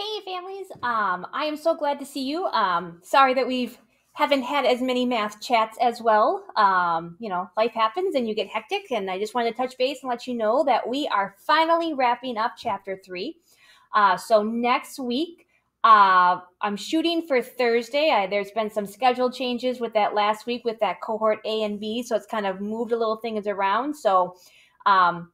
Hey families, um, I am so glad to see you. Um, sorry that we've haven't had as many math chats as well. Um, you know, life happens and you get hectic, and I just wanted to touch base and let you know that we are finally wrapping up chapter three. Uh, so next week, uh, I'm shooting for Thursday. I, there's been some schedule changes with that last week with that cohort A and B, so it's kind of moved a little things around. So um,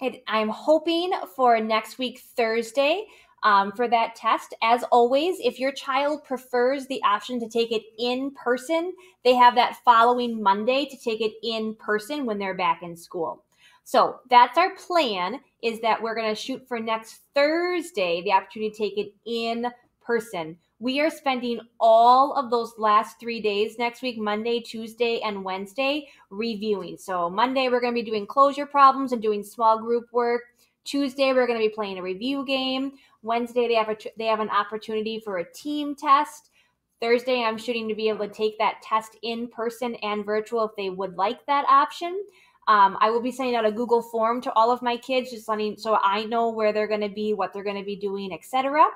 it, I'm hoping for next week Thursday um, for that test. As always, if your child prefers the option to take it in person, they have that following Monday to take it in person when they're back in school. So that's our plan is that we're going to shoot for next Thursday the opportunity to take it in person. We are spending all of those last three days next week, Monday, Tuesday, and Wednesday, reviewing. So, Monday, we're going to be doing closure problems and doing small group work. Tuesday, we're going to be playing a review game. Wednesday, they have a they have an opportunity for a team test. Thursday, I'm shooting to be able to take that test in person and virtual if they would like that option. Um, I will be sending out a Google form to all of my kids, just letting so I know where they're going to be, what they're going to be doing, etc.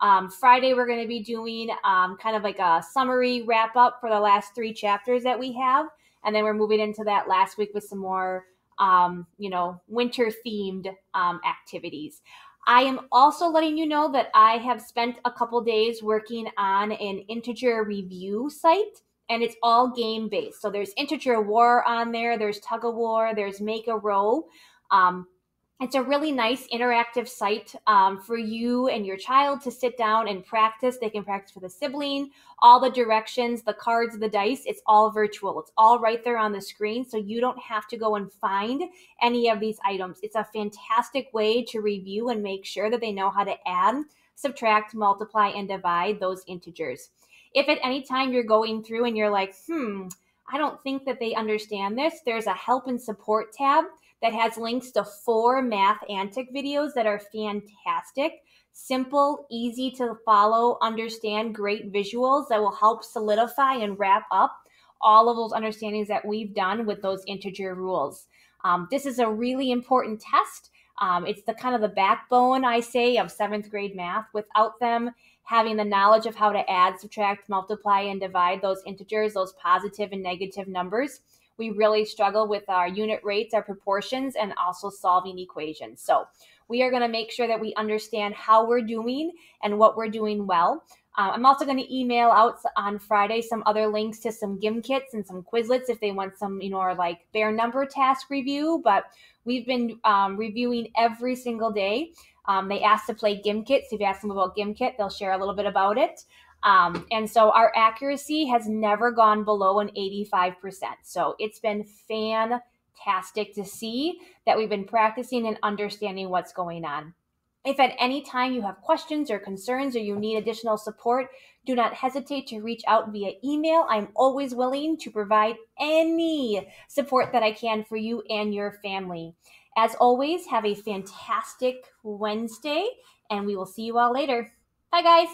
Um, Friday, we're going to be doing um, kind of like a summary wrap up for the last three chapters that we have, and then we're moving into that last week with some more, um, you know, winter themed um, activities. I am also letting you know that I have spent a couple days working on an integer review site and it's all game based. So there's integer war on there, there's tug of war, there's make a row. Um, it's a really nice interactive site um, for you and your child to sit down and practice. They can practice for the sibling, all the directions, the cards, the dice. It's all virtual. It's all right there on the screen. So you don't have to go and find any of these items. It's a fantastic way to review and make sure that they know how to add, subtract, multiply, and divide those integers. If at any time you're going through and you're like, hmm, I don't think that they understand this, there's a help and support tab that has links to four Math Antics videos that are fantastic. Simple, easy to follow, understand, great visuals that will help solidify and wrap up all of those understandings that we've done with those integer rules. Um, this is a really important test. Um, it's the kind of the backbone, I say, of seventh grade math. Without them having the knowledge of how to add, subtract, multiply, and divide those integers, those positive and negative numbers, we really struggle with our unit rates, our proportions, and also solving equations. So we are going to make sure that we understand how we're doing and what we're doing well. Uh, I'm also going to email out on Friday some other links to some Gimkits and some Quizlets if they want some, you know, or like bare number task review. But we've been um, reviewing every single day. Um, they asked to play Gimkit. So if you ask them about Gimkit, they'll share a little bit about it. Um, and so our accuracy has never gone below an 85%. So it's been fantastic to see that we've been practicing and understanding what's going on. If at any time you have questions or concerns or you need additional support, do not hesitate to reach out via email. I'm always willing to provide any support that I can for you and your family. As always, have a fantastic Wednesday, and we will see you all later. Bye, guys.